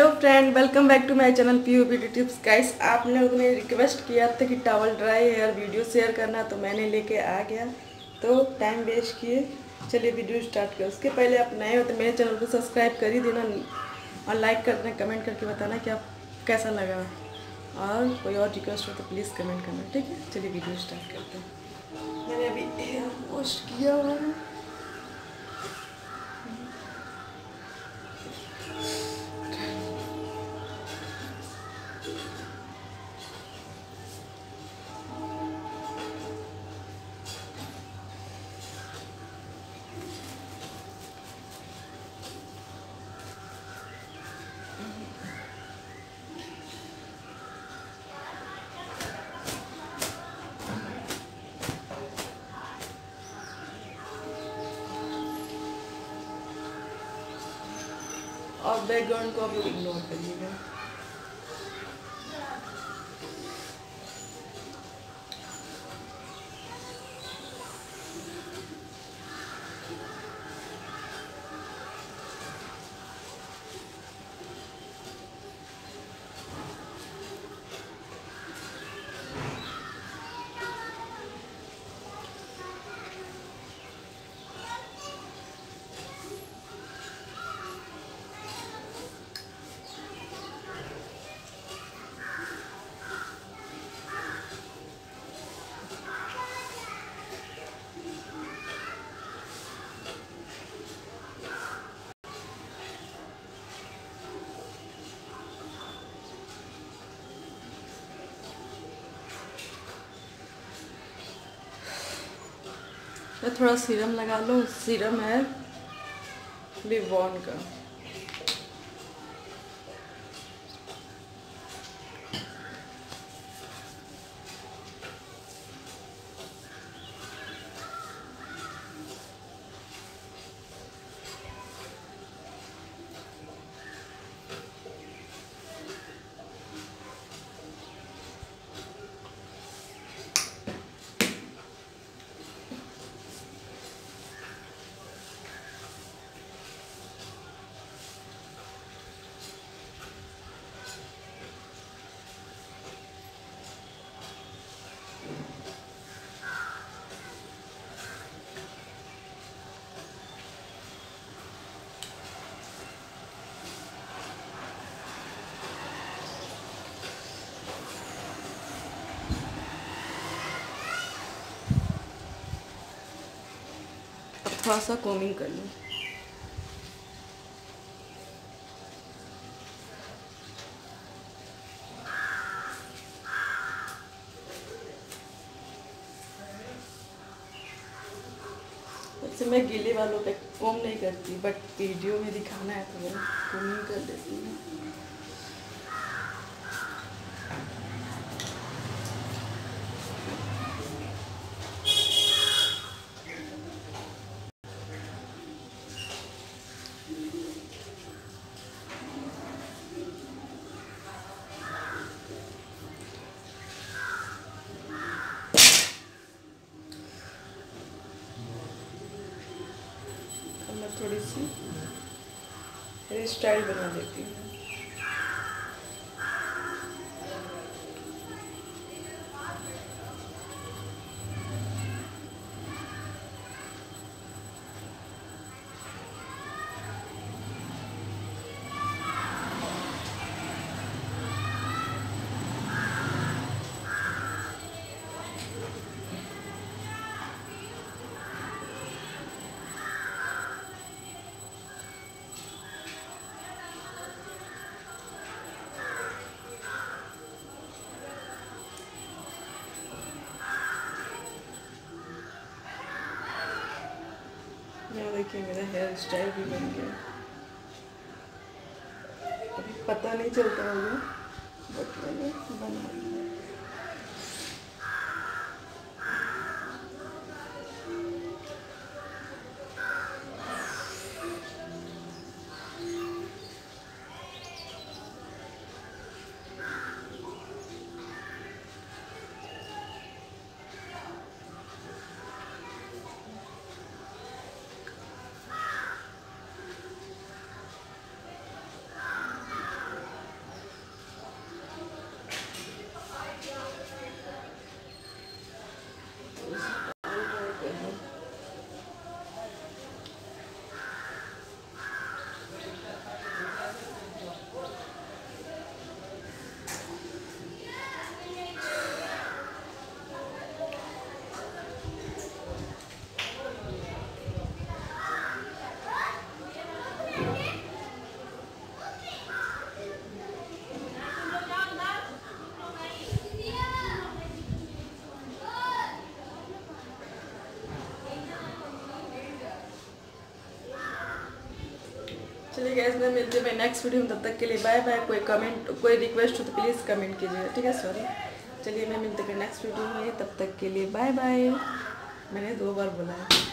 Hello friend, welcome back to my channel P beauty tips guys आपने उन्हें request किया था कि towel dry hair video share करना तो मैंने लेके आ गया। तो टाइम वेस्ट किए। चलिए वीडियो स्टार्ट करें उसके पहले आप नए हो तो मेरे चैनल को सब्सक्राइब कर ही देना और लाइक कर देना कमेंट करके बताना कि आप कैसा लगा। और कोई और रिक्वेस्ट हो तो प्लीज़ कमेंट करना, ठीक है? चलिए वीडियो स्टार्ट करते हैं। मैंने अभी हेयर वॉश किया हुआ है। और बैकग्राउंड को आप लोग इग्नोर करिएगा। थोड़ा सीरम लगा लो। सीरम है लिवॉन का। थोड़ा सा कोमिंग कर लूँ। वैसे मैं गीले वालों पे कोम नहीं करती बट वीडियो में दिखाना है तो मैं कोमिंग कर लेती हूँ। थोड़ी सी हेयर स्टाइल बना देती हूँ। देखिए मेरा हेयर स्टाइल भी बन गया। अभी पता नहीं चलता होगा बट मैंने बना लिया। चलिए गैस मैं मिलती हूँ भाई नेक्स्ट वीडियो में, तब तक के लिए बाय बाय कोई कमेंट कोई रिक्वेस्ट हो तो प्लीज़ कमेंट कीजिएगा ठीक है? सॉरी चलिए, मैं मिलते हैं नेक्स्ट वीडियो में, तब तक के लिए बाय बाय मैंने दो बार बोला है।